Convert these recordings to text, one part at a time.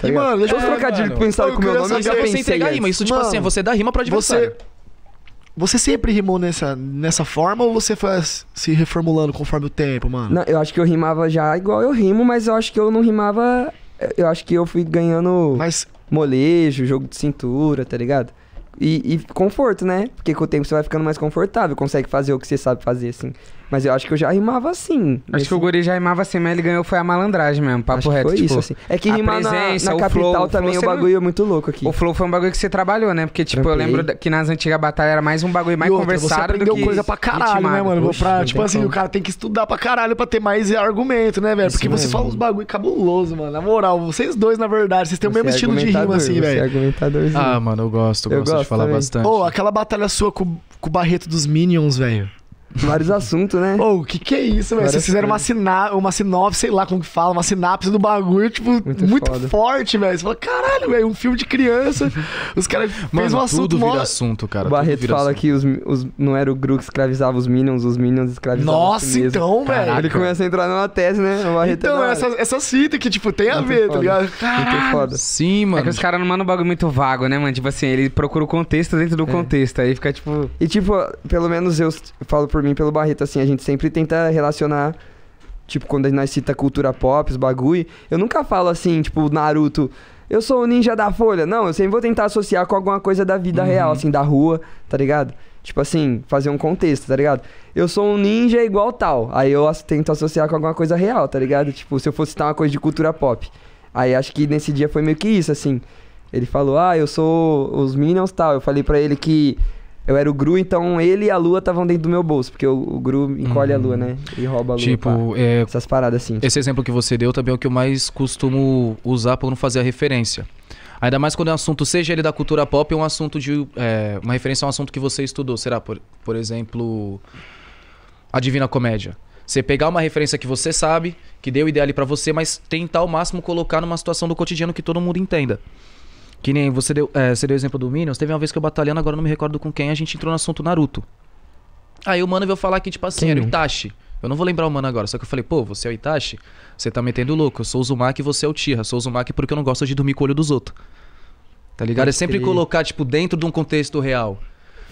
Tá E, mano, deixa eu trocadilhos mano. que pensaram Eu com o meu nome, eu já pensei entrega a antes. rima. Isso, tipo Mano, assim, você dá rima pra adversário. Você, você sempre rimou nessa, nessa forma ou você foi se reformulando conforme o tempo, mano? Não, eu acho que eu rimava já igual eu rimo, mas eu acho que eu não rimava. Eu acho que eu fui ganhando Mas molejo, jogo de cintura, tá ligado? E, e conforto, né? Porque com o tempo você vai ficando mais confortável, consegue fazer o que você sabe fazer, assim. Mas eu acho que eu já rimava assim. Acho que o Guri já rimava assim, mas ele ganhou foi a malandragem mesmo, papo Acho que reto. foi tipo, isso, assim. É que a rimar na, presença, na o capital flow, o também flow, o você bagulho é muito louco aqui. O flow foi um bagulho que você trabalhou, né? Porque, tipo, eu Trampei. lembro da- que nas antigas batalhas era mais um bagulho mais e outra, você conversado do que coisa pra caralho, né, mano? Oxe, pra, tipo assim, como. o cara tem que estudar pra caralho pra ter mais argumento, né, velho? Porque você fala uns bagulho cabuloso, mano. Na moral, vocês dois, na verdade, vocês têm o Você mesmo é estilo de rima, assim, é velho. argumentadorzinho. Ah, mano, eu gosto, eu, Eu gosto de falar bastante. Ô, aquela batalha sua com, com o Barreto dos Minions, velho. Vários assuntos, né? Ô, o que que é isso, velho? Vocês fizeram uma, sina uma sinopse, sei lá como que fala, uma sinapse do bagulho, tipo, muito, Muito forte, velho. Você fala, caralho, velho, um filme de criança. Os caras fez um assunto tudo mó... vira assunto, cara. o Barreto fala assunto. que os, os, não era o Gru que escravizava os Minions, os Minions escravizavam Nossa, então, velho. Ele começa a entrar numa tese, né? O Barreto é Então, hora. essa, essa cita que, tipo, tem a Muito ver, tá foda. ligado? Muito Caralho. foda. Sim, É mano. que os caras não mandam um bagulho muito vago, né, mano? Tipo assim, ele procura o contexto dentro É. do contexto. Aí fica, tipo... E tipo, pelo menos eu falo por mim, pelo Barreto, assim, a gente sempre tenta relacionar, tipo, quando nós cita cultura pop, os bagulho, eu nunca falo assim, tipo, Naruto, eu sou o ninja da Folha. Não, eu sempre vou tentar associar com alguma coisa da vida real, assim, da rua, tá ligado? Tipo assim, fazer um contexto, tá ligado? Eu sou um ninja igual tal. Aí eu tento associar com alguma coisa real, tá ligado? Tipo, se eu fosse citar uma coisa de cultura pop. Aí acho que nesse dia foi meio que isso, assim. Ele falou, ah, eu sou os Minions tal. Eu falei pra ele que eu era o Gru, então ele e a Lua estavam dentro do meu bolso. Porque o, o Gru encolhe a Lua, né? E rouba a Lua. Tipo, é, Essas paradas assim. esse exemplo que você deu também é o que eu mais costumo usar pra não fazer a referência. Ainda mais quando é um assunto, seja ele da cultura pop ou um assunto de. é, uma referência a um assunto que você estudou. Será, por, por exemplo, a Divina Comédia. Você pegar uma referência que você sabe, que deu ideia ali pra você, mas tentar ao máximo colocar numa situação do cotidiano que todo mundo entenda. Que nem você deu, é, você deu o exemplo do Minions. Teve uma vez que eu batalhando, agora não me recordo com quem, a gente entrou no assunto Naruto. Aí o mano veio falar que, tipo assim, Quem era o? Itachi. Eu não vou lembrar o mano agora, só que eu falei, pô, você é o Itachi? Você tá metendo louco. Eu sou o Uzumaki e você é o Tira. Sou o Uzumaki porque eu não gosto de dormir com o olho dos outros. Tá ligado? Pode é sempre crer. colocar, tipo, dentro de um contexto real.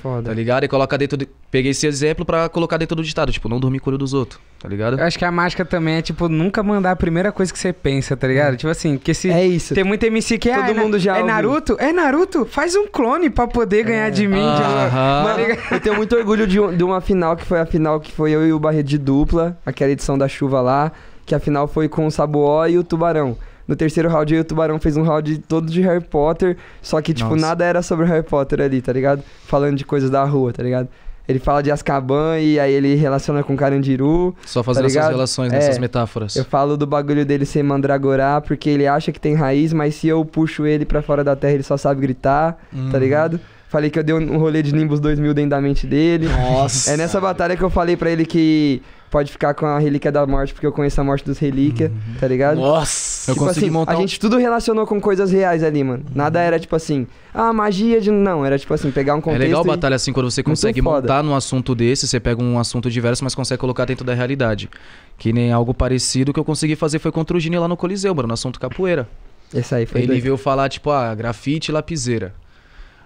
Foda. Tá ligado? E coloca dentro de... Peguei esse exemplo pra colocar dentro do ditado. Tipo, não dormir com o olho dos outros. Tá ligado? Eu acho que a mágica também é, tipo, nunca mandar a primeira coisa que você pensa, tá ligado? Tipo assim, que se... É isso. Tem muito MC que é, Todo ah, é mundo já É ouviu. Naruto? É Naruto? Faz um clone pra poder ganhar de mim. Aham. tá? Eu tenho muito orgulho de, um- de uma final que foi a final que foi eu e o Barreto de dupla, aquela edição da chuva lá, que a final foi com o Sabuó e o Tubarão. No terceiro round, e o Tubarão fez um round todo de Harry Potter, só que, tipo, Nossa. nada era sobre o Harry Potter ali, tá ligado? Falando de coisas da rua, tá ligado? Ele fala de Azkaban e aí ele relaciona com Carandiru. Só fazendo Tá essas relações, É. nessas metáforas. Eu falo do bagulho dele ser mandragorá porque ele acha que tem raiz, mas se eu puxo ele pra fora da terra, ele só sabe gritar, Uhum. tá ligado? Falei que eu dei um rolê de Nimbus 2000 dentro da mente dele. Nossa. É nessa batalha que eu falei pra ele que pode ficar com a Relíquia da Morte, porque eu conheço a morte dos Relíquia, tá ligado? Nossa. Eu tipo consegui assim, montar a um- gente tudo relacionou com coisas reais ali, mano. Nada era tipo assim, ah, magia de. Não, era tipo assim, pegar um É contexto. legal e- batalha assim quando você consegue montar num assunto desse, você pega um assunto diverso, mas consegue colocar dentro da realidade. Que nem algo parecido que eu consegui fazer foi contra o Gini lá no Coliseu, mano, no assunto capoeira. Esse aí foi. Ele doido. veio falar, tipo, ah, grafite e lapiseira.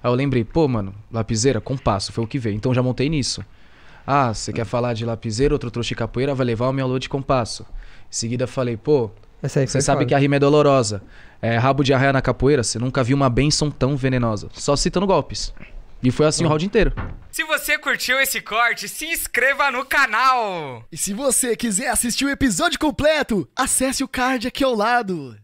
Aí eu lembrei, pô, mano, lapiseira, compasso, foi o que veio. Então já montei nisso. Ah, você quer falar de lapiseira, outro trouxa de capoeira, vai levar o meu alô de compasso. Em seguida falei, pô, você sabe foda. que a rima é dolorosa. É, rabo de arraia na capoeira, você nunca viu uma benção tão venenosa. Só citando golpes. E foi assim o round inteiro. Se você curtiu esse corte, se inscreva no canal! E se você quiser assistir o episódio completo, acesse o card aqui ao lado.